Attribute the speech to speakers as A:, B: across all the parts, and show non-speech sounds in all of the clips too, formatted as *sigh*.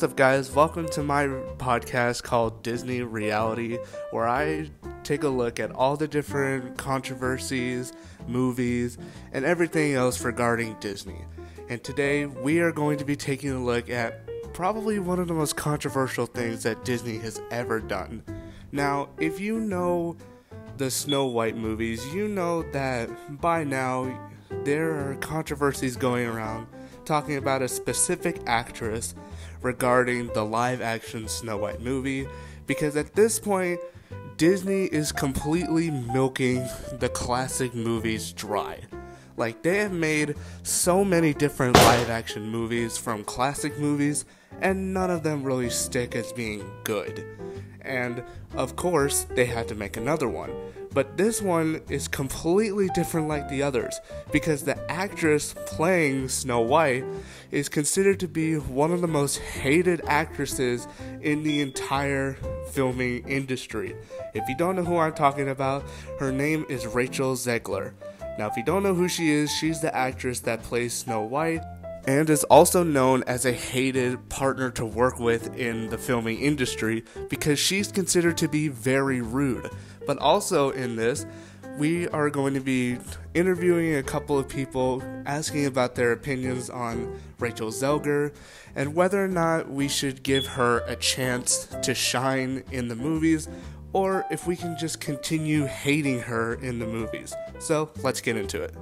A: what's up, guys? Welcome to my podcast called Disney Reality, where I take a look at all the different controversies, movies, and everything else regarding Disney. And today we are going to be taking a look at probably one of the most controversial things that Disney has ever done. Now, if you know the Snow White movies, you know that by now there are controversies going around talking about a specific actress regarding the live action Snow White movie because at this point, Disney is completely milking the classic movies dry. Like, they have made so many different live action movies from classic movies, and none of them really stick as being good. And of course, they had to make another one. But this one is completely different like the others because the actress playing Snow White is considered to be one of the most hated actresses in the entire filming industry. If you don't know who I'm talking about, her name is Rachel Zegler. Now, if you don't know who she is, she's the actress that plays Snow White and is also known as a hated partner to work with in the filming industry because she's considered to be very rude. But also in this, we are going to be interviewing a couple of people asking about their opinions on Rachel Zegler and whether or not we should give her a chance to shine in the movies or if we can just continue hating her in the movies. So let's get into it.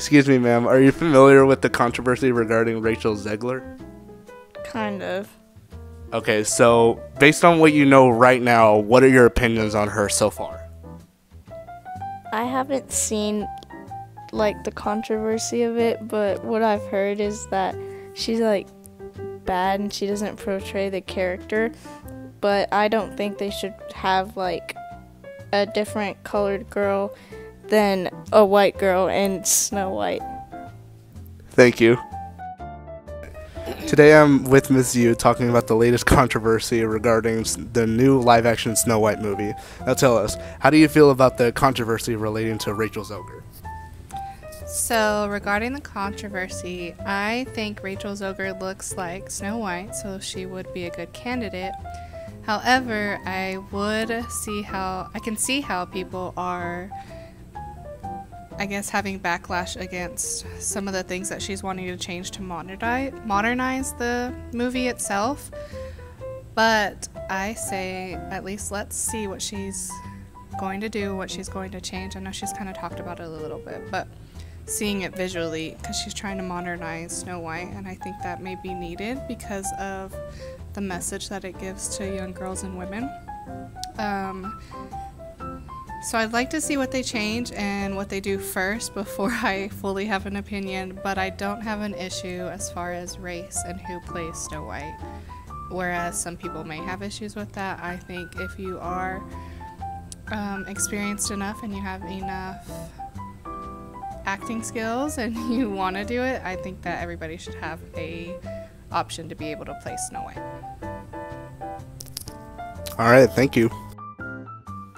A: Excuse me, ma'am. Are you familiar with the controversy regarding Rachel Zegler?
B: Kind of.
A: Okay, so based on what you know right now, what are your opinions on her so far?
B: I haven't seen like the controversy of it, but what I've heard is that she's like bad and she doesn't portray the character. But I don't think they should have like a different colored girl than a white girl in Snow White.
A: Thank you. Today I'm with Ms. Yu talking about the latest controversy regarding the new live action Snow White movie. Now tell us, how do you feel about the controversy relating to Rachel Zegler?
C: So, regarding the controversy, I think Rachel Zegler looks like Snow White, so she would be a good candidate. However, I would see how I can see how people are I guess having backlash against some of the things that she's wanting to change to modernize modernize the movie itself. But I say at least let's see what she's going to do, what she's going to change. I know she's kind of talked about it a little bit, but seeing it visually because she's trying to modernize Snow White, and I think that may be needed because of the message that it gives to young girls and women. Um, so I'd like to see what they change and what they do first *laughs* before I fully have an opinion, but I don't have an issue as far as race and who plays Snow White. Whereas some people may have issues with that, I think if you are um, experienced enough and you have enough acting skills and *laughs* you want to do it, I think that everybody should have a option to be able to play Snow White.
A: All right, thank you.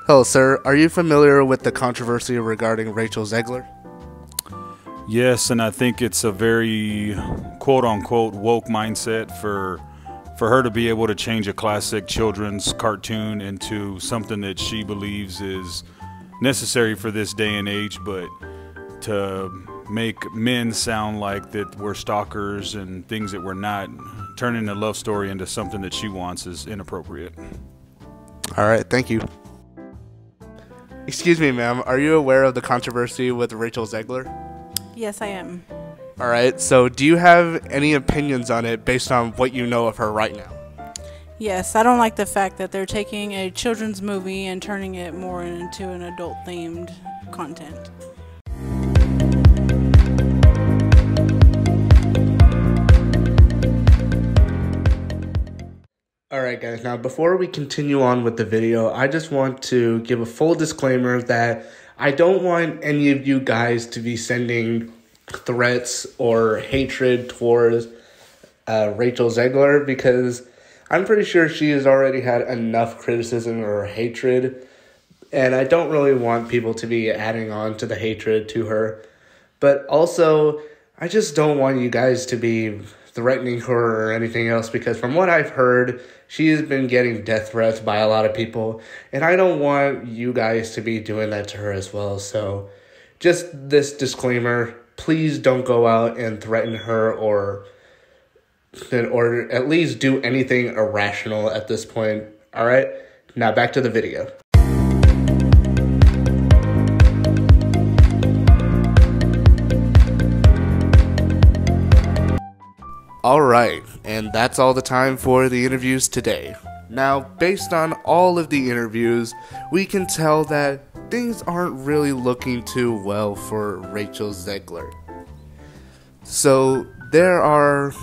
A: Hello, sir. Are you familiar with the controversy regarding Rachel Zegler?
D: Yes, and I think it's a very quote unquote woke mindset for for her to be able to change a classic children's cartoon into something that she believes is necessary for this day and age, but to make men sound like that we're stalkers and things that we're not, turning a love story into something that she wants is inappropriate.
A: All right, thank you. Excuse me, ma'am. Are you aware of the controversy with Rachel Zegler?
E: Yes, I am.
A: All right. So, do you have any opinions on it based on what you know of her right now?
E: Yes, I don't like the fact that they're taking a children's movie and turning it more into an adult themed content.
A: Alright guys, now before we continue on with the video, I just want to give a full disclaimer that I don't want any of you guys to be sending threats or hatred towards uh, Rachel Zegler because I'm pretty sure she has already had enough criticism or hatred, and I don't really want people to be adding on to the hatred to her. But also, I just don't want you guys to be threatening her or anything else because from what I've heard, she's been getting death threats by a lot of people, and I don't want you guys to be doing that to her as well. So, just this disclaimer please don't go out and threaten her or or at least do anything irrational at this point. All right? Now back to the video. Alright, and that's all the time for the interviews today. Now, based on all of the interviews, we can tell that things aren't really looking too well for Rachel Zegler. So, there are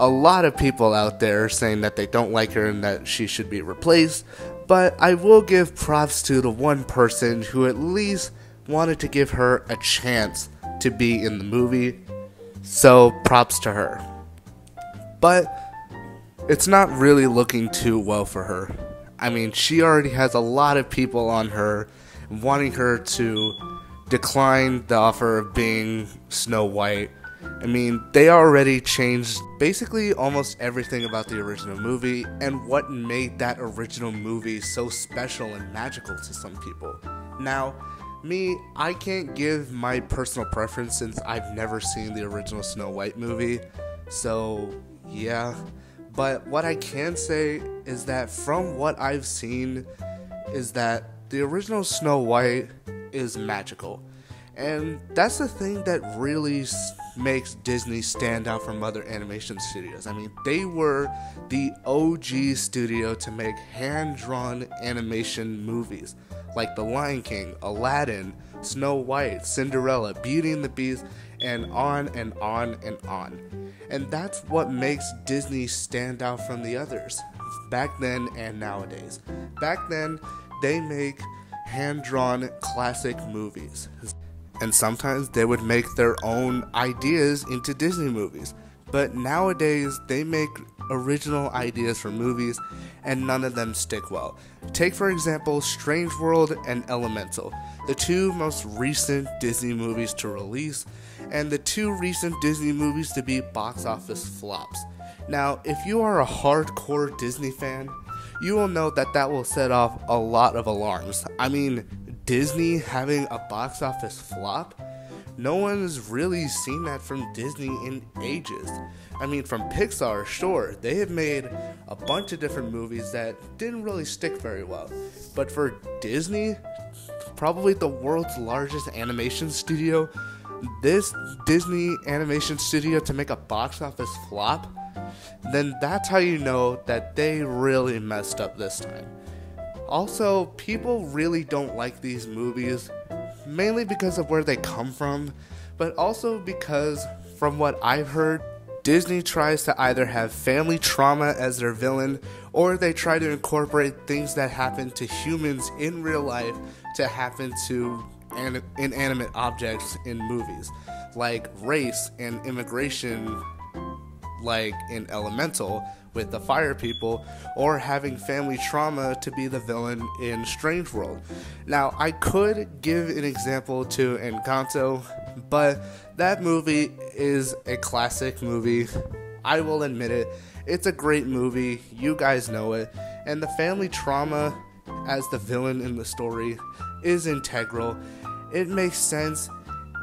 A: a lot of people out there saying that they don't like her and that she should be replaced, but I will give props to the one person who at least wanted to give her a chance to be in the movie. So, props to her but it's not really looking too well for her. I mean, she already has a lot of people on her wanting her to decline the offer of being Snow White. I mean, they already changed basically almost everything about the original movie and what made that original movie so special and magical to some people. Now, me, I can't give my personal preference since I've never seen the original Snow White movie. So, yeah. But what I can say is that from what I've seen, is that the original Snow White is magical. And that's the thing that really makes Disney stand out from other animation studios. I mean, they were the OG studio to make hand drawn animation movies like The Lion King, Aladdin, Snow White, Cinderella, Beauty and the Beast, and on and on and on. And that's what makes Disney stand out from the others, back then and nowadays. Back then, they make hand drawn classic movies. And sometimes they would make their own ideas into Disney movies. But nowadays, they make original ideas for movies and none of them stick well. Take, for example, Strange World and Elemental, the two most recent Disney movies to release, and the two recent Disney movies to be box office flops. Now, if you are a hardcore Disney fan, you will know that that will set off a lot of alarms. I mean, Disney having a box office flop? No one's really seen that from Disney in ages. I mean, from Pixar, sure, they have made a bunch of different movies that didn't really stick very well. But for Disney, probably the world's largest animation studio, this Disney animation studio to make a box office flop, then that's how you know that they really messed up this time. Also, people really don't like these movies, mainly because of where they come from, but also because, from what I've heard, Disney tries to either have family trauma as their villain, or they try to incorporate things that happen to humans in real life to happen to an- inanimate objects in movies, like race and immigration, like in Elemental with the fire people, or having family trauma to be the villain in Strange World. Now, I could give an example to Encanto, but that movie is a classic movie. I will admit it. It's a great movie. You guys know it. And the family trauma as the villain in the story is integral. It makes sense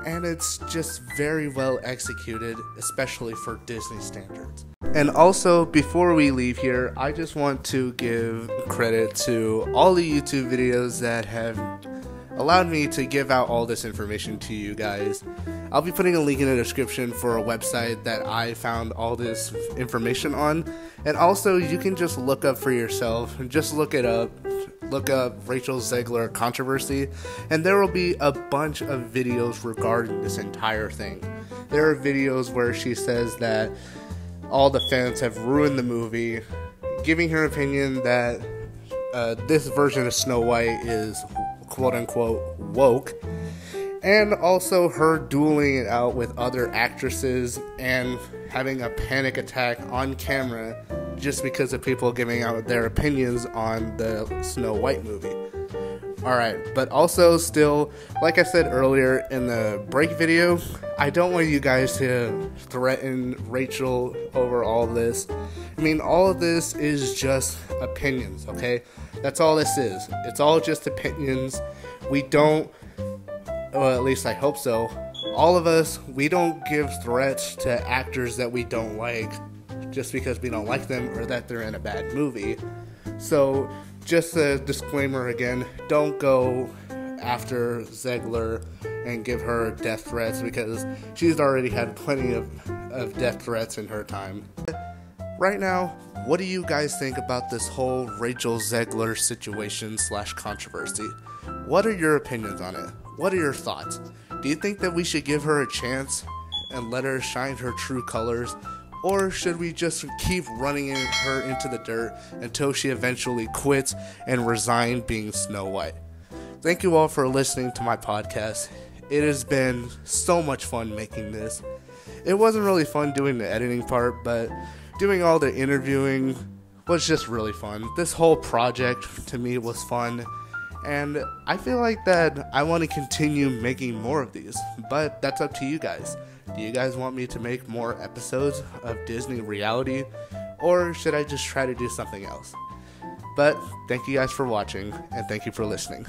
A: and it's just very well executed, especially for Disney standards. And also, before we leave here, I just want to give credit to all the YouTube videos that have allowed me to give out all this information to you guys. I'll be putting a link in the description for a website that I found all this information on. And also, you can just look up for yourself, just look it up, look up Rachel Zegler controversy, and there will be a bunch of videos regarding this entire thing. There are videos where she says that all the fans have ruined the movie, giving her opinion that uh, this version of Snow White is quote unquote woke, and also her dueling it out with other actresses and having a panic attack on camera just because of people giving out their opinions on the Snow White movie. All right, but also still, like I said earlier in the break video, I don't want you guys to threaten Rachel over all this. I mean, all of this is just opinions, okay? That's all this is. It's all just opinions. We don't, well, at least I hope so. All of us, we don't give threats to actors that we don't like just because we don't like them or that they're in a bad movie. So, just a disclaimer again don't go after Zegler and give her death threats because she's already had plenty of, of death threats in her time. Right now, what do you guys think about this whole Rachel Zegler situation slash controversy? What are your opinions on it? What are your thoughts? Do you think that we should give her a chance and let her shine her true colors? Or should we just keep running in her into the dirt until she eventually quits and resign being Snow White? Thank you all for listening to my podcast. It has been so much fun making this. It wasn't really fun doing the editing part, but doing all the interviewing was just really fun. This whole project to me was fun, and I feel like that I want to continue making more of these, but that's up to you guys. Do you guys want me to make more episodes of Disney reality, or should I just try to do something else? But thank you guys for watching, and thank you for listening.